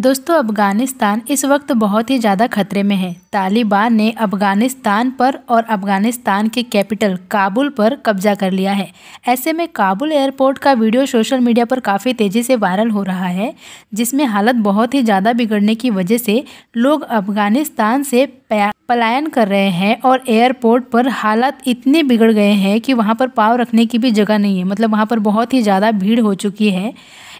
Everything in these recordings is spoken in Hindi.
दोस्तों, अफ़गानिस्तान इस वक्त बहुत ही ज़्यादा खतरे में है। तालिबान ने अफ़गानिस्तान पर और अफ़गानिस्तान के कैपिटल काबुल पर कब्जा कर लिया है। ऐसे में काबुल एयरपोर्ट का वीडियो सोशल मीडिया पर काफ़ी तेज़ी से वायरल हो रहा है, जिसमें हालत बहुत ही ज़्यादा बिगड़ने की वजह से लोग अफ़गानिस्तान से पलायन कर रहे हैं और एयरपोर्ट पर हालात इतने बिगड़ गए हैं कि वहाँ पर पाँव रखने की भी जगह नहीं है। मतलब वहाँ पर बहुत ही ज़्यादा भीड़ हो चुकी है।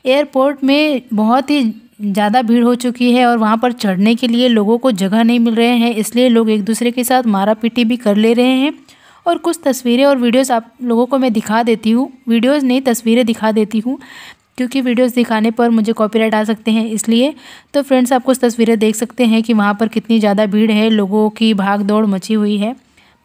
एयरपोर्ट में बहुत ही ज़्यादा भीड़ हो चुकी है और वहाँ पर चढ़ने के लिए लोगों को जगह नहीं मिल रहे हैं, इसलिए लोग एक दूसरे के साथ मारा पीटी भी कर ले रहे हैं। और कुछ तस्वीरें और वीडियोस आप लोगों को मैं दिखा देती हूँ। वीडियोस नहीं, तस्वीरें दिखा देती हूँ, क्योंकि वीडियोस दिखाने पर मुझे कॉपीराइट आ सकते हैं, इसलिए। तो फ्रेंड्स, आप कुछ तस्वीरें देख सकते हैं कि वहाँ पर कितनी ज़्यादा भीड़ है, लोगों की भाग दौड़ मची हुई है।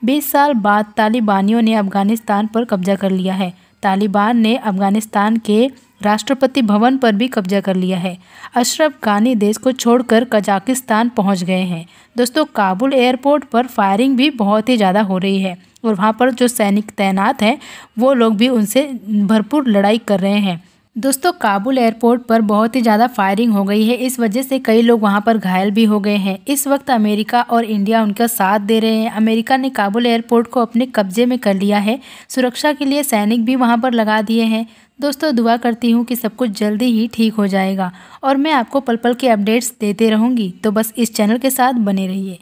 बीस साल बाद तालिबानियों ने अफ़गानिस्तान पर कब्जा कर लिया है। तालिबान ने अफ़गानिस्तान के राष्ट्रपति भवन पर भी कब्जा कर लिया है। अशरफ गानी देश को छोड़कर कजाकिस्तान पहुँच गए हैं। दोस्तों, काबुल एयरपोर्ट पर फायरिंग भी बहुत ही ज़्यादा हो रही है और वहाँ पर जो सैनिक तैनात हैं, वो लोग भी उनसे भरपूर लड़ाई कर रहे हैं। दोस्तों, काबुल एयरपोर्ट पर बहुत ही ज़्यादा फायरिंग हो गई है। इस वजह से कई लोग वहाँ पर घायल भी हो गए हैं। इस वक्त अमेरिका और इंडिया उनका साथ दे रहे हैं। अमेरिका ने काबुल एयरपोर्ट को अपने कब्जे में कर लिया है। सुरक्षा के लिए सैनिक भी वहाँ पर लगा दिए हैं। दोस्तों, दुआ करती हूँ कि सब कुछ जल्दी ही ठीक हो जाएगा। और मैं आपको पल पल के अपडेट्स देते रहूँगी। तो बस इस चैनल के साथ बने रहिए।